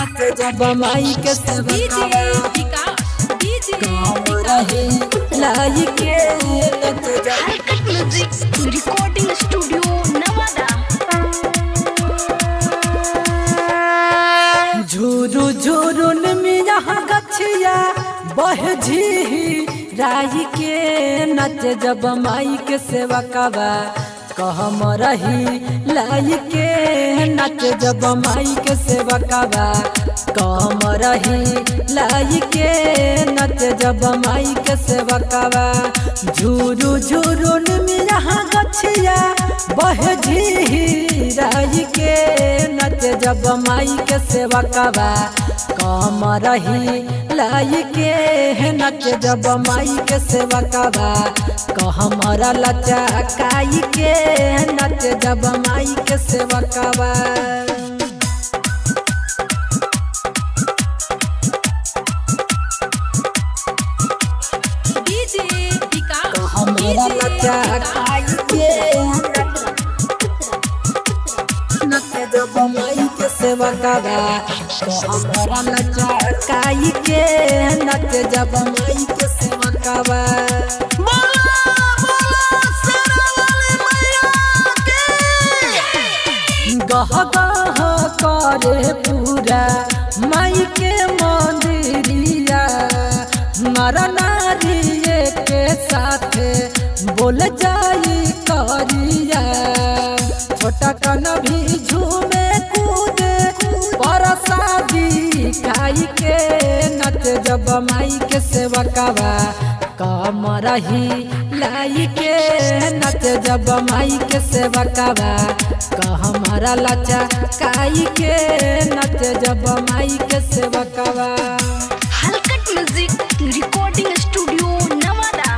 जब माई के रिकॉर्डिंग स्टूडियो नवादा झूरू झूरू निमिया गछिया बह झी राई के नच जब माई के सेवा कबा कहम रही लाई के नच जब माई के सेवा कबा कहम रही लाई के नच जब माई के सेवा कबा झूरू झूरू निमिया गछिया, बह झी के नच जब माई के सेवा कबा कम रही लाई के नच जब माई के सेवा कबा कहमरा लचा काई के नच जब माई के सेवा कबा कहमरा लचा माई के सेवा कबा कहमरा लचा के नच जब माई के सेवा कबा गह गह करे पूरा माई के मंदिरिया। नर नारिये के साथ बोल जाई करिया। छोटा कन भी झूमे खाई के नच जब माई के सेवा कबा कम रही लाई के नच जब माई के सेवा कबा कहमरा लचा काई के नच जब माई के सेवा कबा हरकत म्यूज़िक रिकॉर्डिंग स्टूडियो नवादा।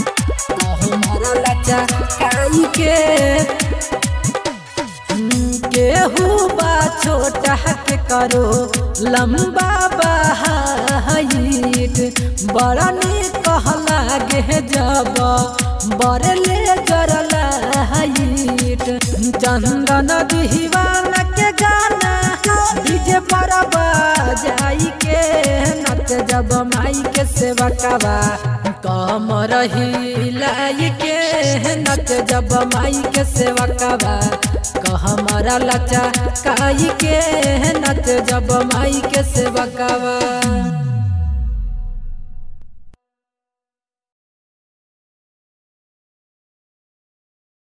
कहमरा लचा काई के केहू बा छोटा के करो, लंबा बहाइट बड़ा निक लागे जब बरले जरला हाइट। चंदन दीवान के गाना, डीजे पर बजाई के नच जब माई के सेवा कबा कम रही लाई नच जब माई के सेवा कबा कहमरा लचा काई के नच जब माई के सेवा कबा